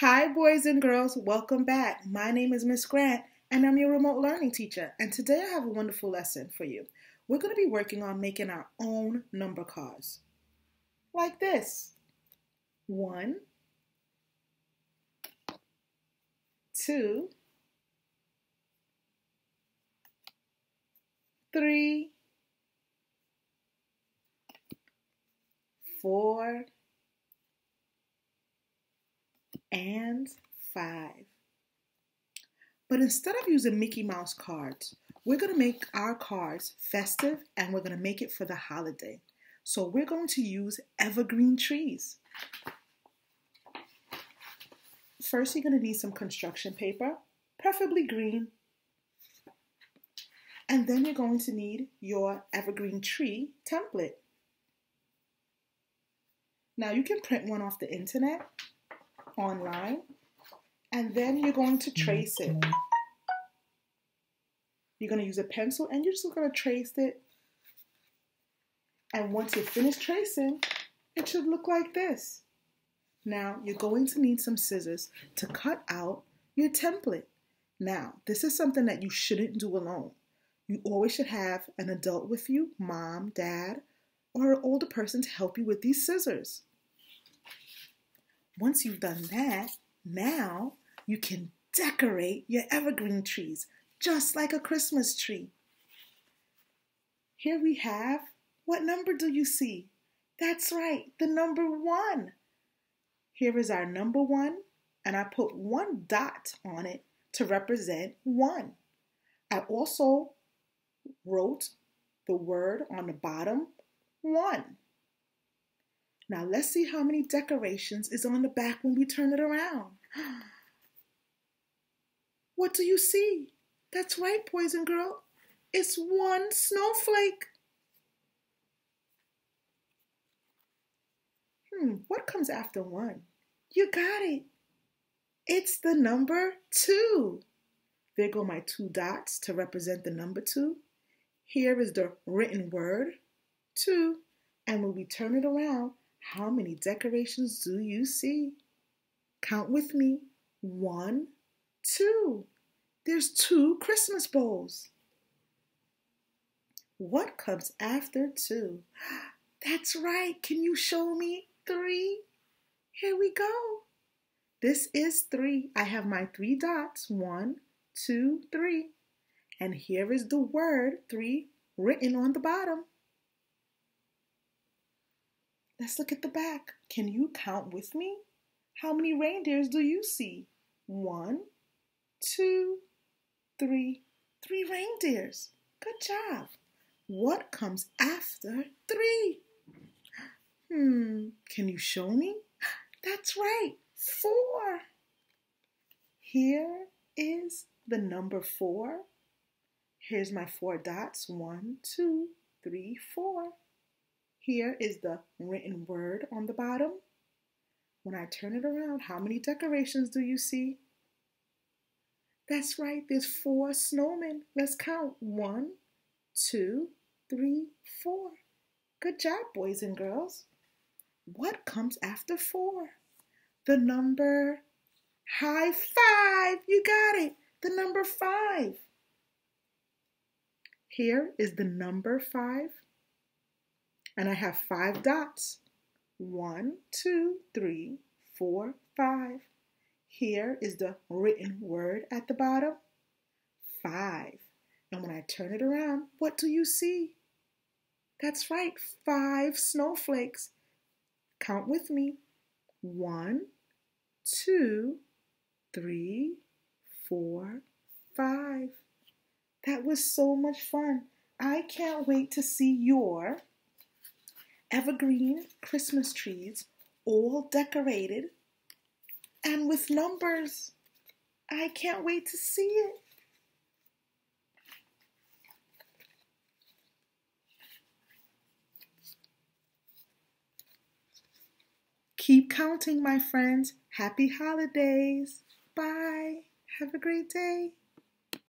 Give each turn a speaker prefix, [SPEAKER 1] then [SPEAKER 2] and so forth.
[SPEAKER 1] Hi, boys and girls. Welcome back. My name is Miss Grant, and I'm your remote learning teacher. And today I have a wonderful lesson for you. We're going to be working on making our own number cards. Like this. One, two, three, four, and 5. But instead of using Mickey Mouse cards, we're going to make our cards festive and we're going to make it for the holiday. So we're going to use evergreen trees. First, you're going to need some construction paper, preferably green. And then you're going to need your evergreen tree template. Now you can print one off the internet online and then you're going to trace it. You're going to use a pencil and you're just going to trace it. And once you finish tracing, it should look like this. Now, you're going to need some scissors to cut out your template. Now, this is something that you shouldn't do alone. You always should have an adult with you, mom, dad, or an older person to help you with these scissors. Once you've done that, now you can decorate your evergreen trees just like a Christmas tree. Here we have, what number do you see? That's right, the number one. Here is our number one, and I put one dot on it to represent one. I also wrote the word on the bottom, one. Now let's see how many decorations is on the back when we turn it around. What do you see? That's right, Poison Girl. It's one snowflake. Hmm, what comes after one? You got it. It's the number two. There go my two dots to represent the number two. Here is the written word, two. And when we turn it around, how many decorations do you see? Count with me. One, two. There's two Christmas bowls. What comes after two? That's right. Can you show me three? Here we go. This is three. I have my three dots. One, two, three. And here is the word three written on the bottom. Let's look at the back. Can you count with me? How many reindeers do you see? One, two, three, three reindeers. Good job. What comes after three? Hmm, can you show me? That's right, four. Here is the number four. Here's my four dots. One, two, three, four. Here is the written word on the bottom. When I turn it around, how many decorations do you see? That's right, there's four snowmen. Let's count. One, two, three, four. Good job, boys and girls. What comes after four? The number high five. You got it. The number five. Here is the number five and I have five dots. One, two, three, four, five. Here is the written word at the bottom. Five. And when I turn it around, what do you see? That's right, five snowflakes. Count with me. One, two, three, four, five. That was so much fun. I can't wait to see your evergreen Christmas trees, all decorated and with numbers. I can't wait to see it. Keep counting, my friends. Happy holidays. Bye. Have a great day.